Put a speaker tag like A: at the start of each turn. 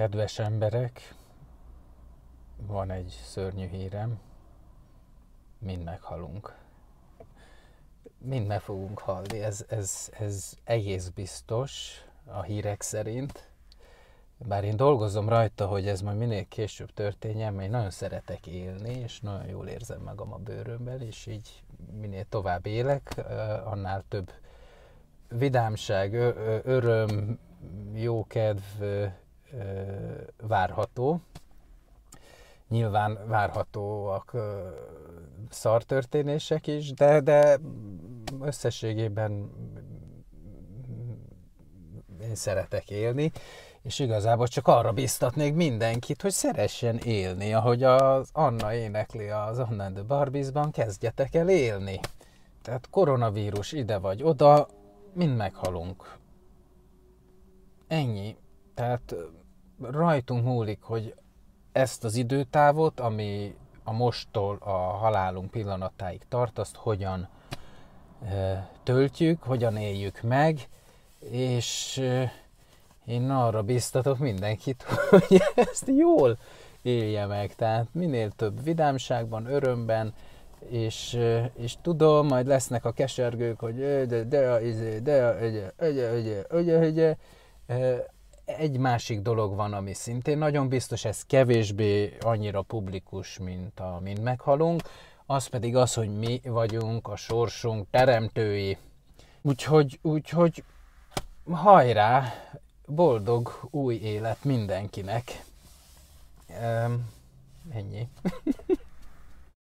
A: Kedves emberek, van egy szörnyű hírem, mind meghalunk. Mind meg fogunk halni, ez, ez, ez egész biztos a hírek szerint. Bár én dolgozom rajta, hogy ez majd minél később történjen, mert én nagyon szeretek élni, és nagyon jól érzem magam a bőrömben, és így minél tovább élek, annál több vidámság, öröm, jókedv, várható. Nyilván várhatóak szartörténések is, de, de összességében én szeretek élni, és igazából csak arra biztatnék mindenkit, hogy szeressen élni, ahogy az Anna énekli az Anna and the Barbies-ban, kezdjetek el élni. Tehát koronavírus ide vagy oda, mind meghalunk. Ennyi. Tehát rajtunk múlik, hogy ezt az időtávot, ami a mosttól a halálunk pillanatáig tart, azt hogyan töltjük, hogyan éljük meg, és én arra biztatok mindenkit, hogy ezt jól élje meg. Tehát minél több vidámságban, örömben, és, és tudom, majd lesznek a kesergők, hogy de, de, de, de, de, de, de, de, de, egy másik dolog van, ami szintén nagyon biztos, ez kevésbé annyira publikus, mint a Mind meghalunk, az pedig az, hogy mi vagyunk a sorsunk teremtői. Úgyhogy, úgyhogy hajrá, boldog új élet mindenkinek. Um, ennyi.